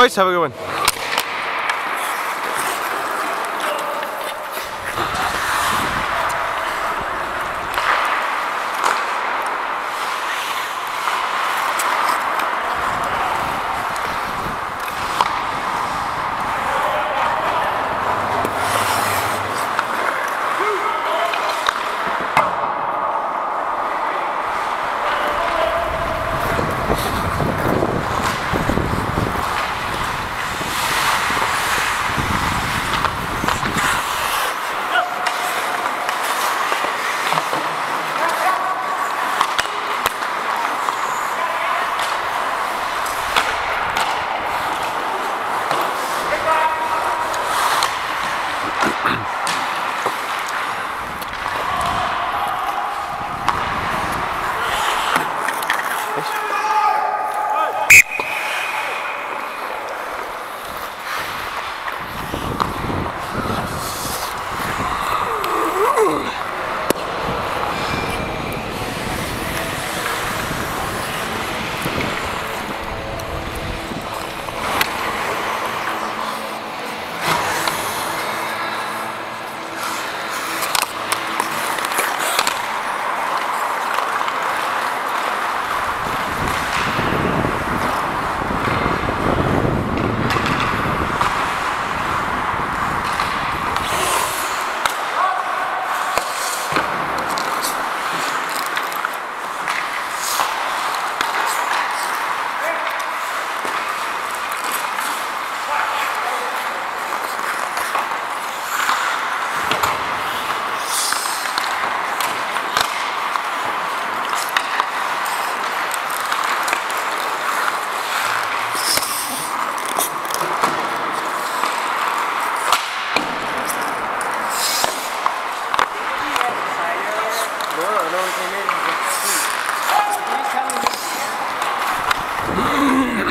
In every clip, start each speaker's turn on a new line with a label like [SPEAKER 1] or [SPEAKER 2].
[SPEAKER 1] boys. Have a good one.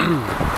[SPEAKER 1] Mm-hmm.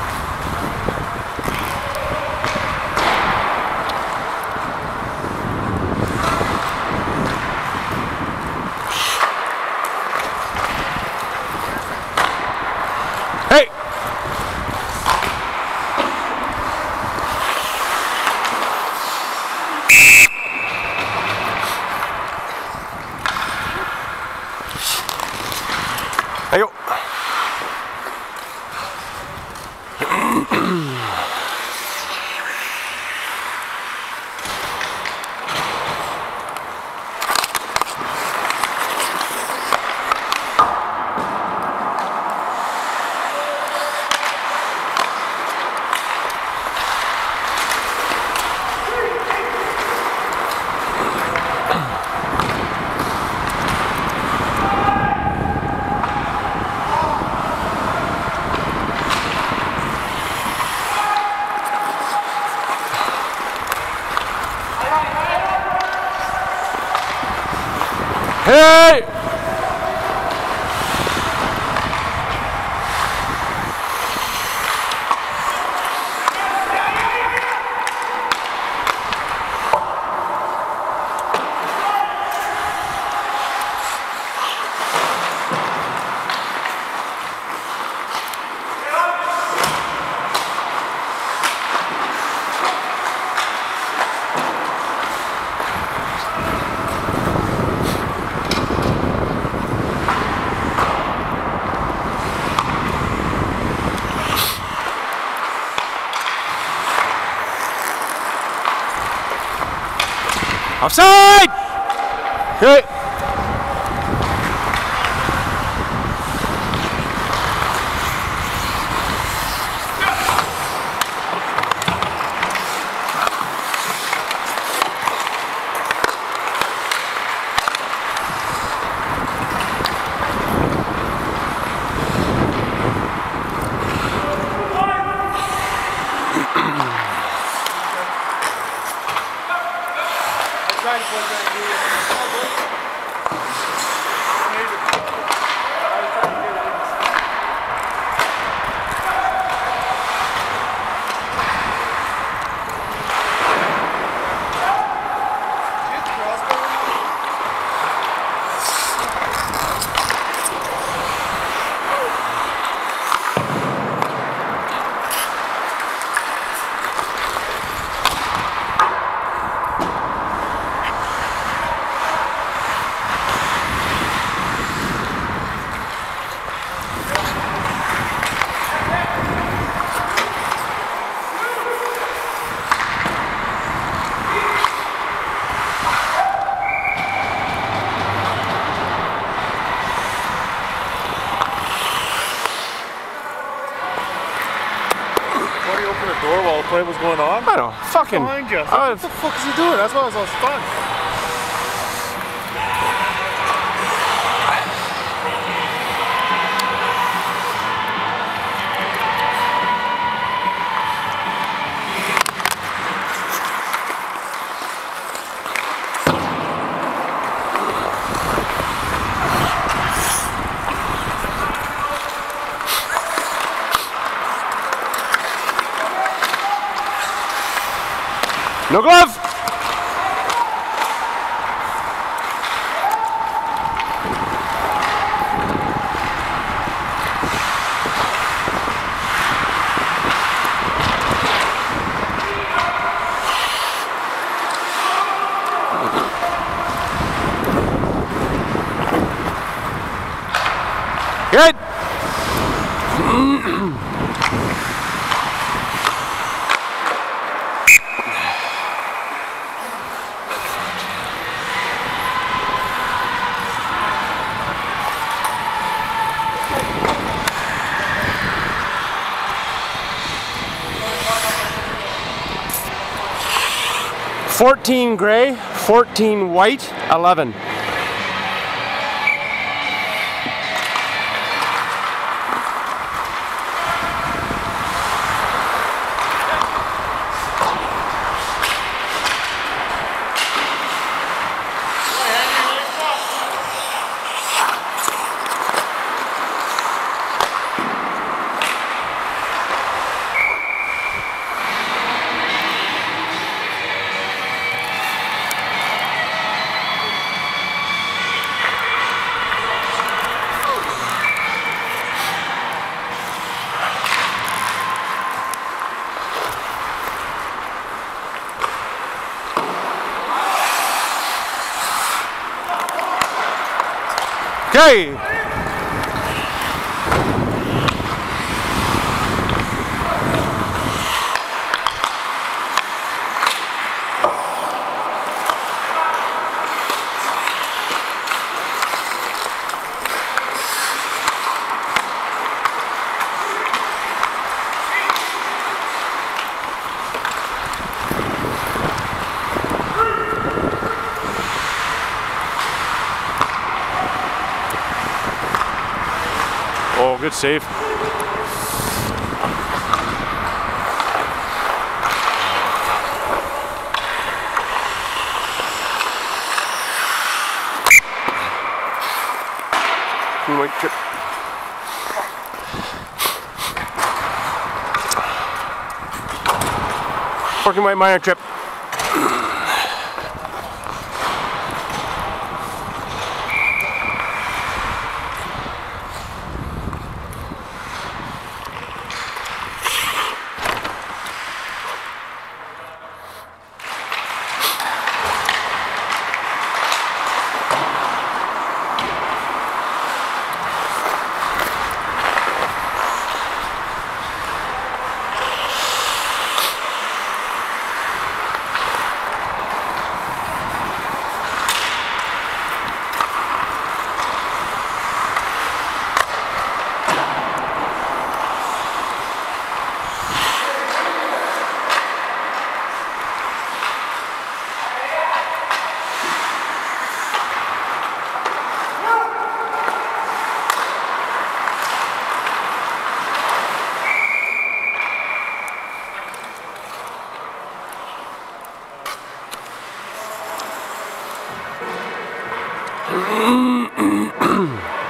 [SPEAKER 1] Hey! Fucking.
[SPEAKER 2] Behind you.
[SPEAKER 1] I
[SPEAKER 2] what the fuck is he doing? That's why I was all stunned.
[SPEAKER 1] 14 gray, 14 white, 11. Yay! Oh, good save. You might trip. Fucking white minor trip. mm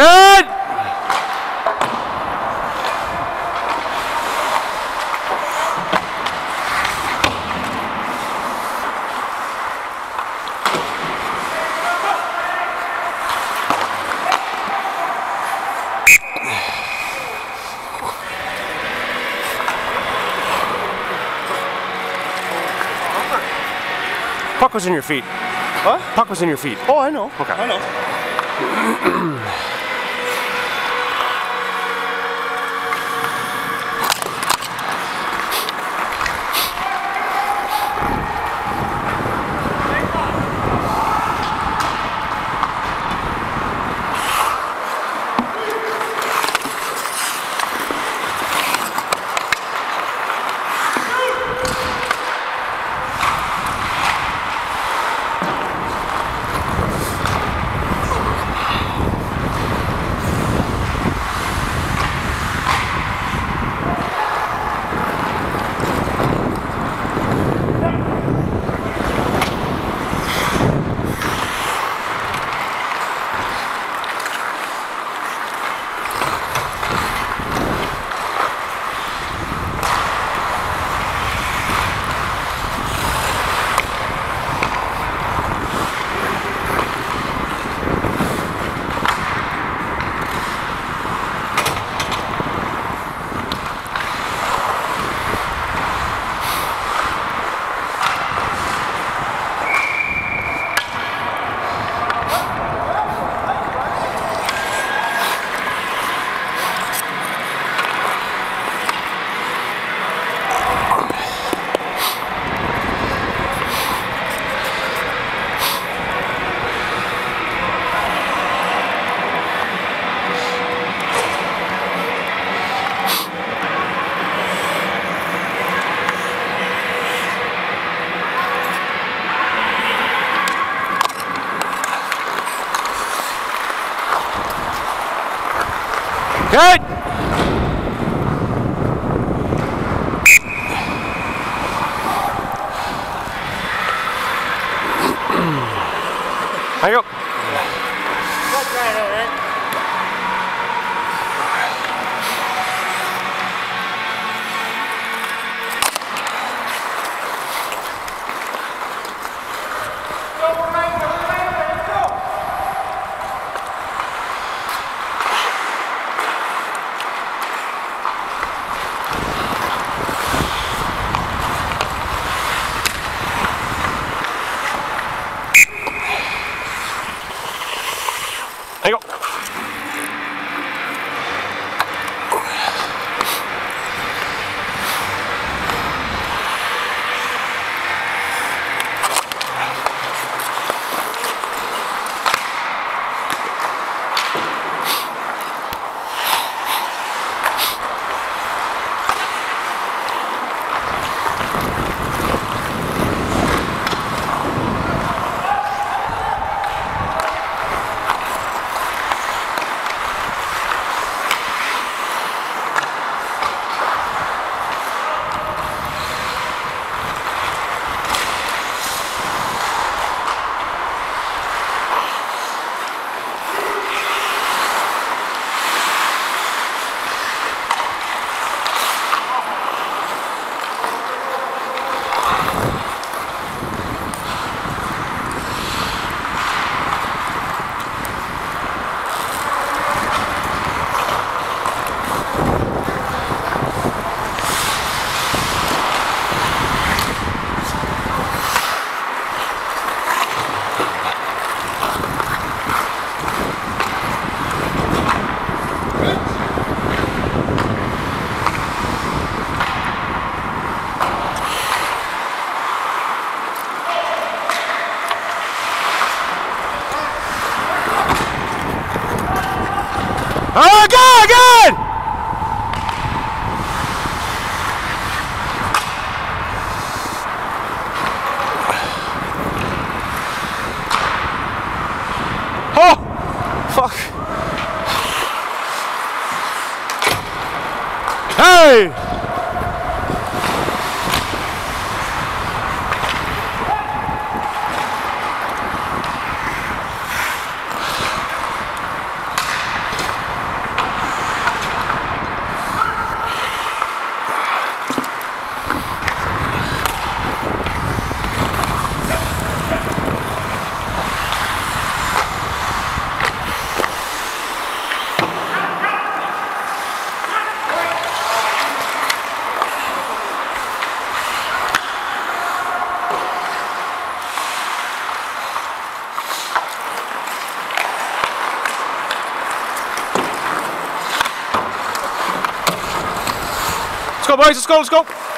[SPEAKER 1] Good! Puck was in your feet.
[SPEAKER 2] Huh?
[SPEAKER 1] Puck was in your feet.
[SPEAKER 2] Oh, I know.
[SPEAKER 1] Okay.
[SPEAKER 2] I know.
[SPEAKER 1] Good! Boys. Let's go. Let's go.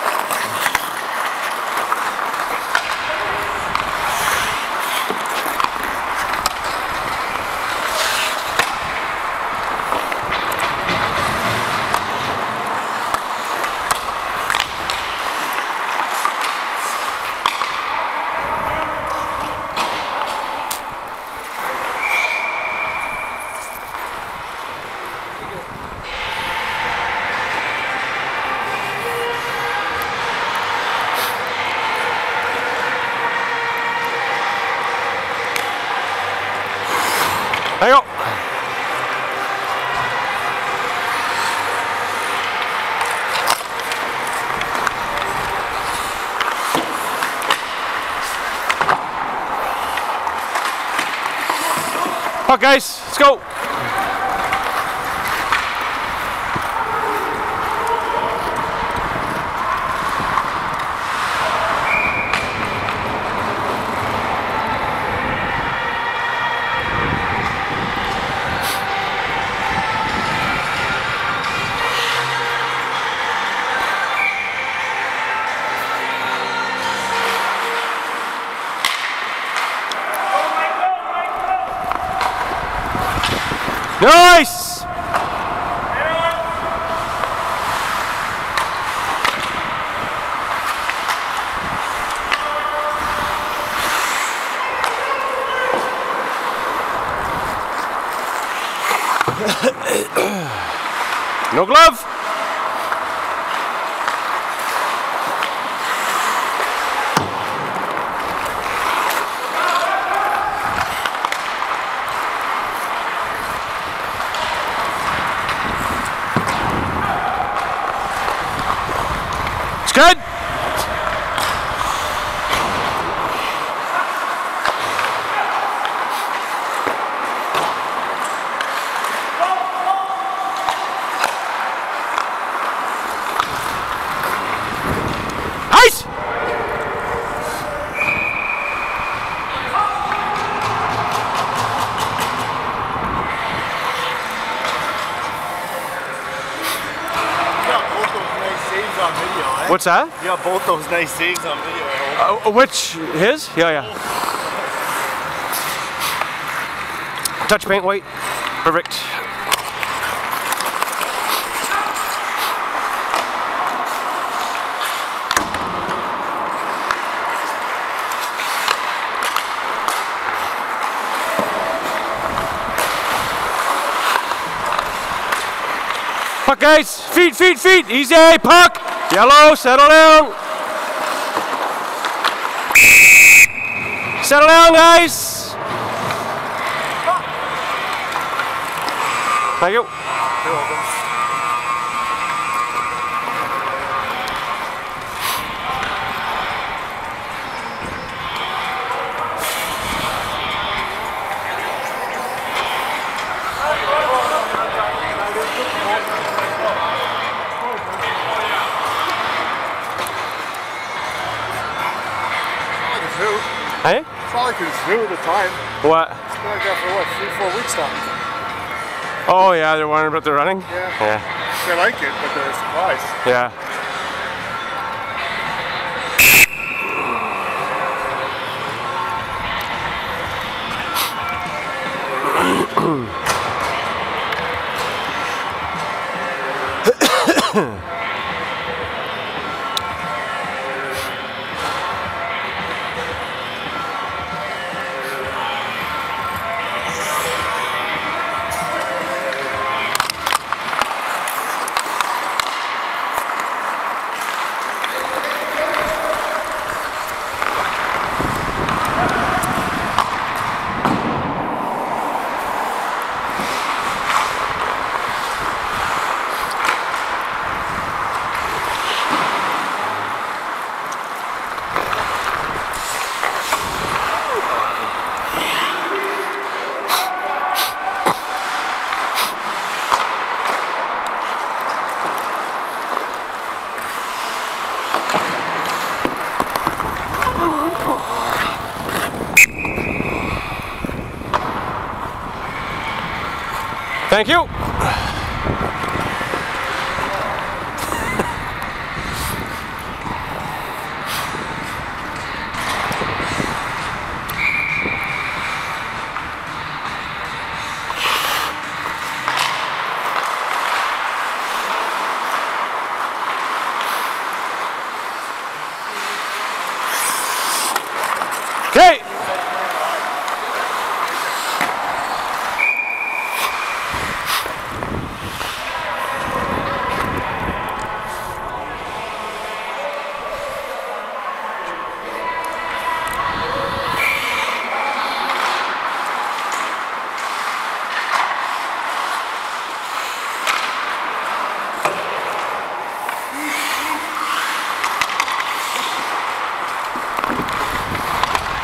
[SPEAKER 1] Guys. Let's go. Nice! no glove. It's good. Nice.
[SPEAKER 2] You got both those nice saves on video, eh?
[SPEAKER 1] What's that?
[SPEAKER 2] You got both those nice saves on video. I.
[SPEAKER 1] Uh, which his? Yeah, yeah. Touch paint white. Perfect. Puck, guys. Feet, feet, feet. Easy. Puck. Yellow. Settle down. Settle down, guys. Thank you.
[SPEAKER 2] not like it new at the time.
[SPEAKER 1] What?
[SPEAKER 2] It's been like that for what, three, four weeks now.
[SPEAKER 1] Oh yeah, they're wondering about the running?
[SPEAKER 2] Yeah.
[SPEAKER 1] yeah.
[SPEAKER 2] They like it, but they're surprised.
[SPEAKER 1] Yeah. Hmm.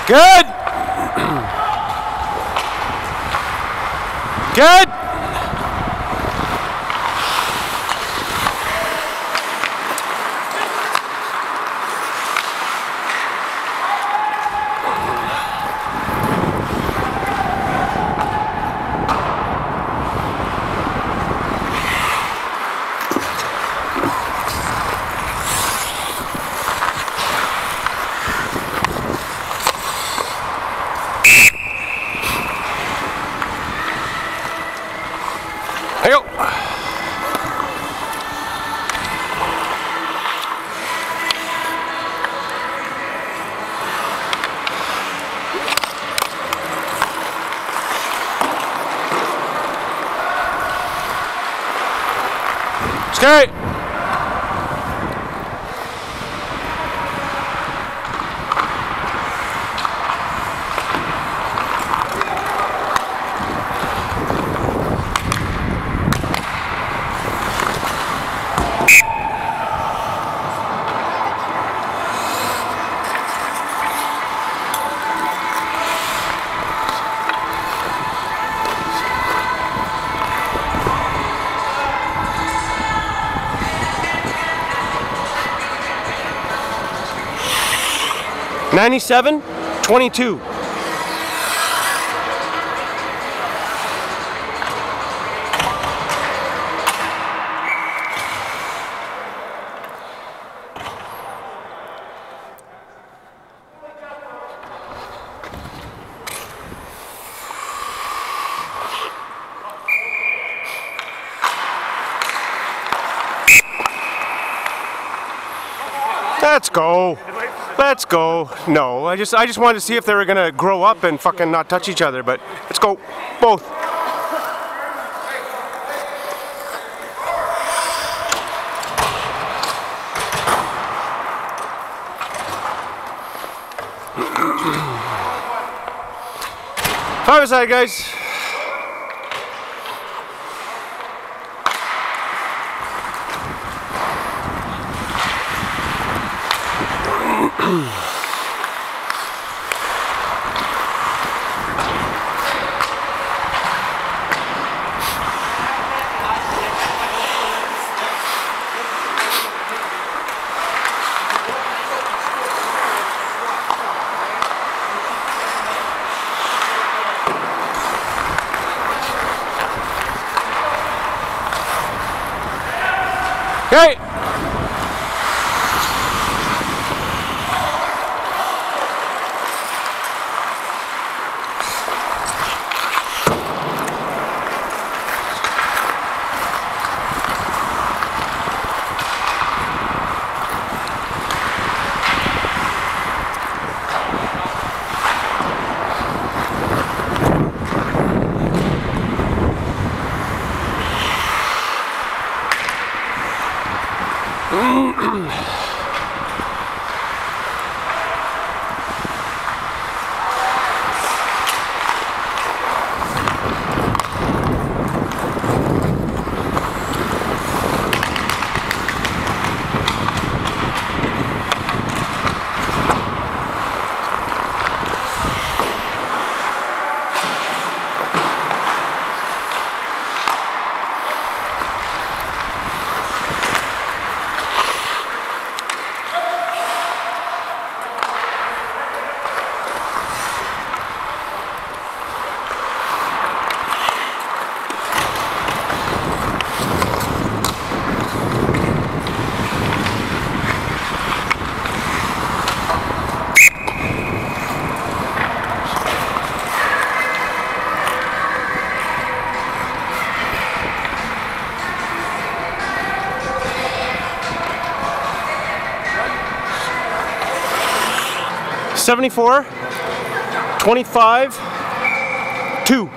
[SPEAKER 1] Good. Good. All right. 97, 22. Let's go. No, I just I just wanted to see if they were gonna grow up and fucking not touch each other, but let's go. Both. Five aside, guys. 74, 25, 2.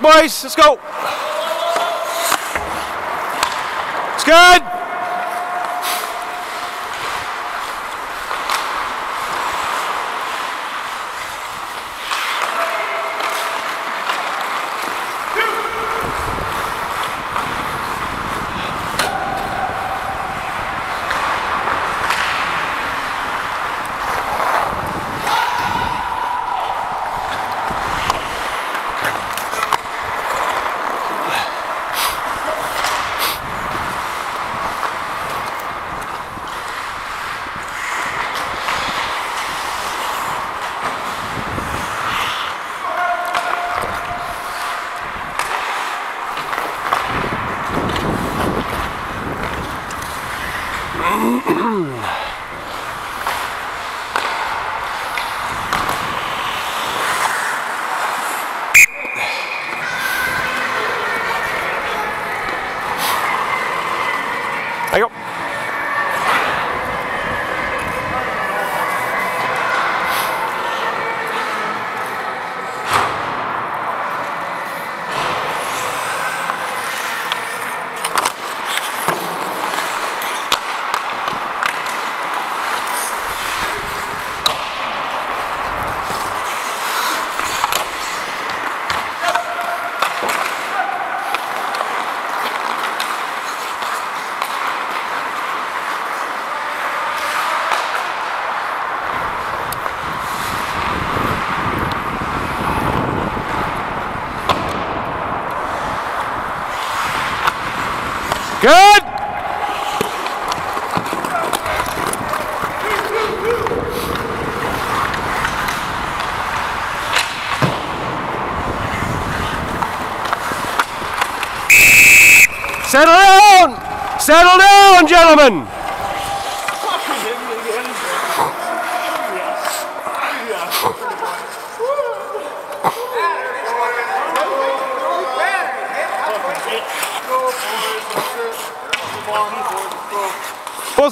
[SPEAKER 1] Boys, let's go. It's good. Good. Settle down! Settle down, gentlemen!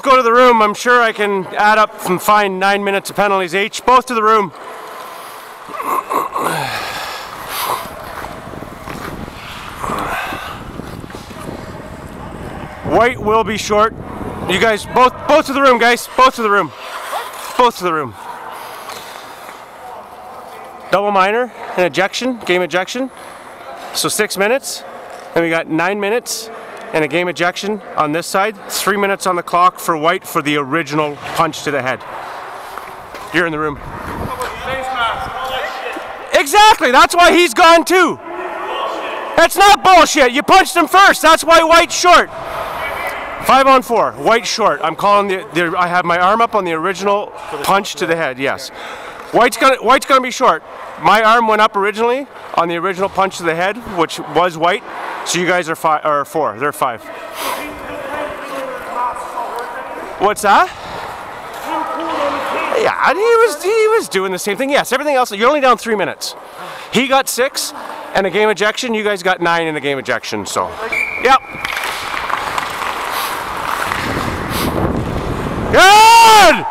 [SPEAKER 1] Go to the room. I'm sure I can add up and find nine minutes of penalties each. Both to the room. White will be short. You guys, both both to the room, guys. Both to the room. Both to the room. Double minor, an ejection, game ejection. So six minutes. Then we got nine minutes and a game ejection on this side. Three minutes on the clock for White for the original punch to the head. You're in the room. Exactly, that's why he's gone too. That's not bullshit. You punched him first. That's why White's short. Five on four. White short. I'm calling the, the. I have my arm up on the original punch to the head. Yes. White's gonna. White's gonna be short. My arm went up originally on the original punch to the head, which was White. So you guys are five or four. They're five. What's that? Yeah, he was he was doing the same thing. Yes, everything else. You're only down three minutes. He got six, and a game ejection. You guys got nine in a game ejection. So, yep. Good.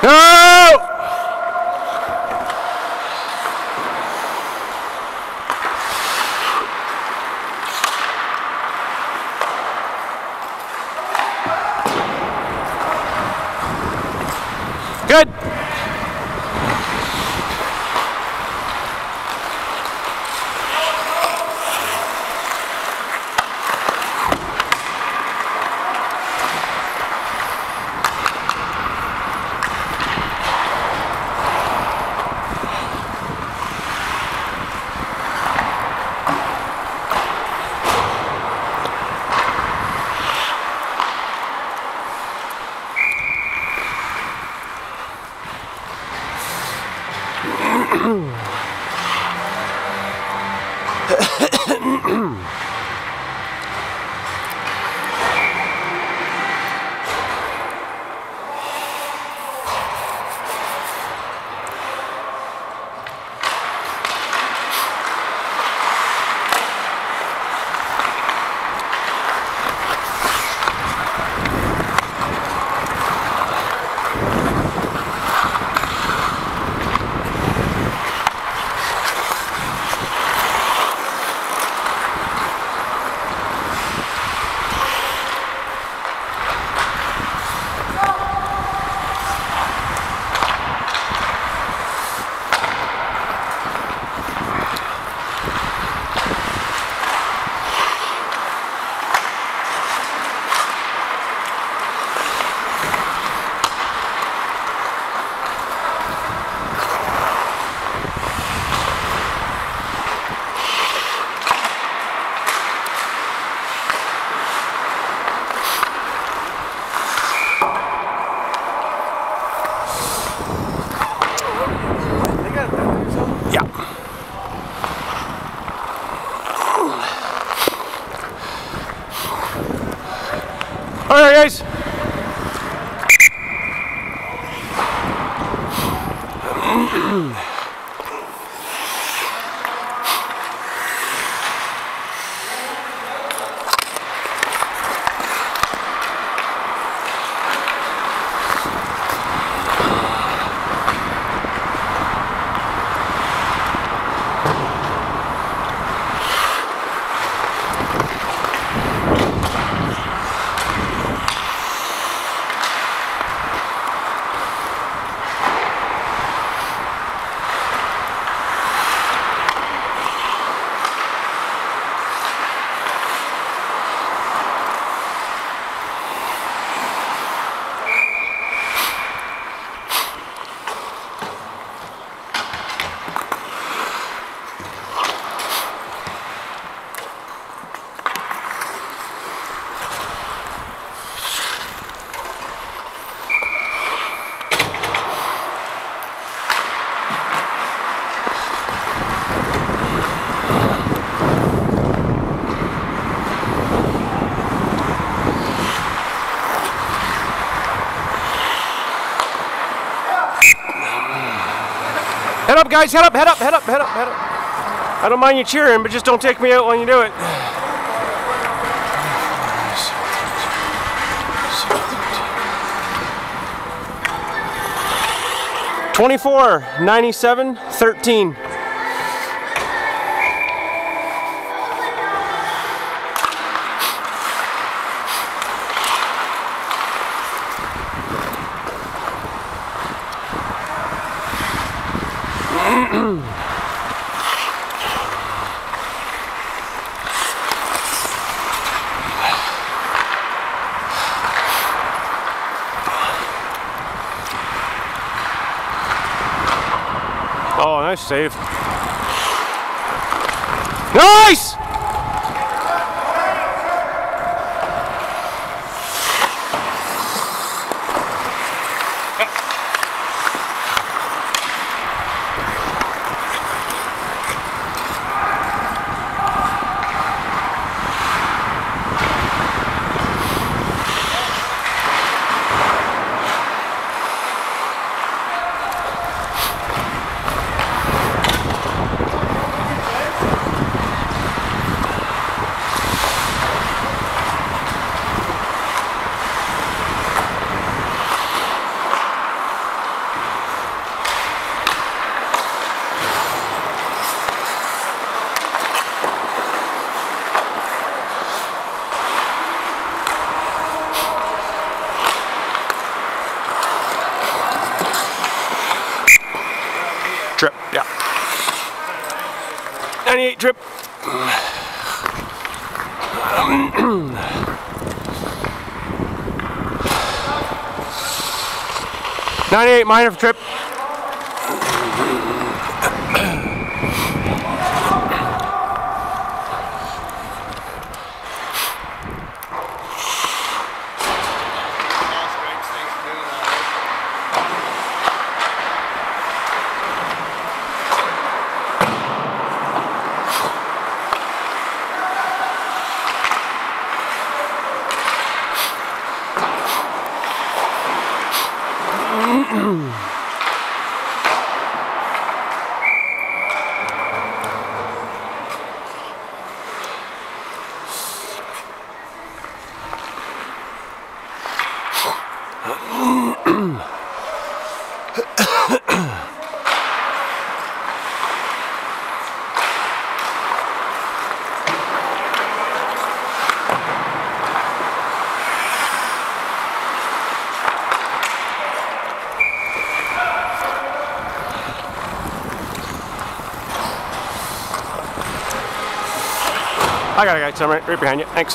[SPEAKER 1] No! Yeah. All right, guys. Head guys. Head up, head up, head up, head up, head up. I don't mind you cheering, but just don't take me out when you do it. Twenty-four, ninety-seven, thirteen. Oh, Ninety-eight trip. Ninety-eight minor trip. I got a guy, so I'm right, right behind you. Thanks.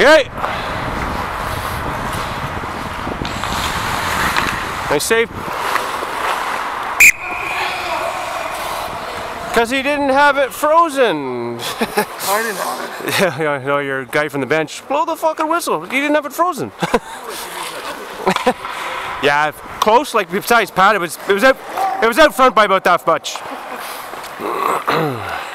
[SPEAKER 1] Okay. Nice save. Because he didn't have it frozen.
[SPEAKER 2] I didn't have it.
[SPEAKER 1] yeah, yeah, no, your guy from the bench. Blow the fucking whistle. He didn't have it frozen. yeah, close. Like besides Pat, it was it was out it was out front by about that much.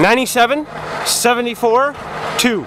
[SPEAKER 1] 97, 74, 2.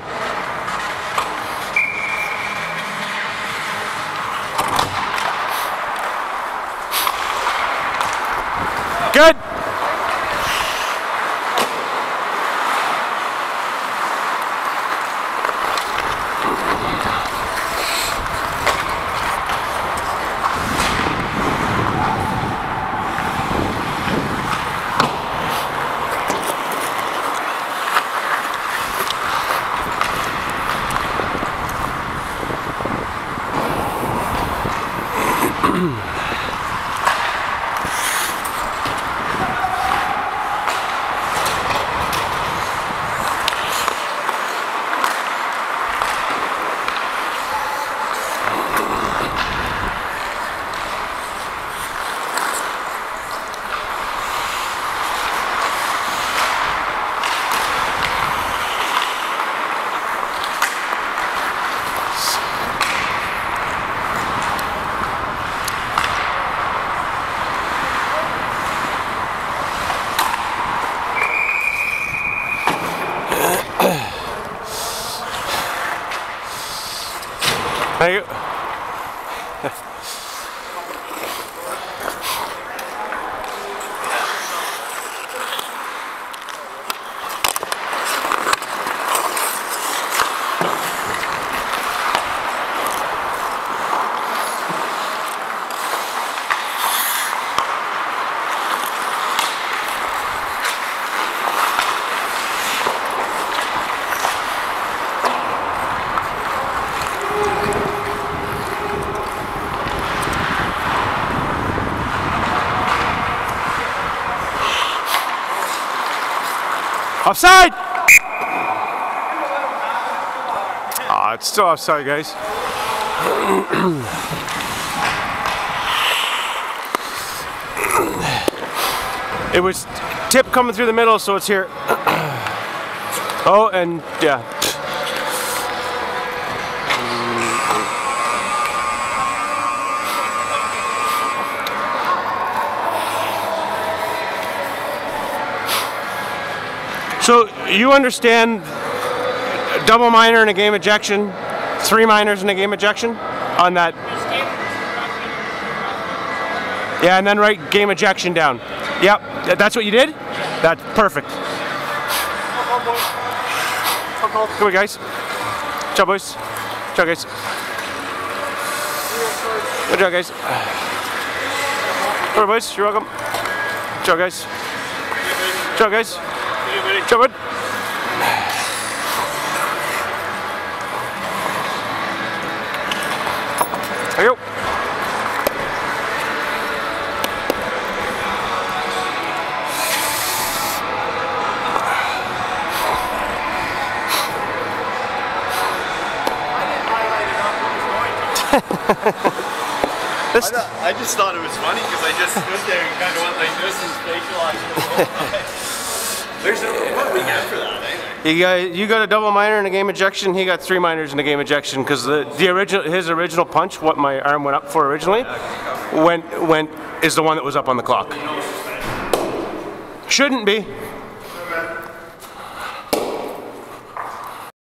[SPEAKER 1] Offside! Ah, it's still offside, guys. it was tip coming through the middle, so it's here. oh, and yeah. So you understand double minor and a game ejection, three minors and a game ejection on that. Yeah, and then write game ejection down. Yep, that's what you did? That's perfect. Come on, guys. Ciao, boys. Ciao, guys. Good job, guys. Come on, boys. You're welcome. Ciao, guys. Ciao, guys. Ciao, bud.
[SPEAKER 3] Just thought it was funny because I just stood there and kind of went like this and facialized it. the whole time. There's a what we get for that, eh? anyway.
[SPEAKER 1] you got you got a double minor in a game ejection. He got three minors in a game ejection because the the original his original punch, what my arm went up for originally, went went is the one that was up on the clock. Shouldn't be.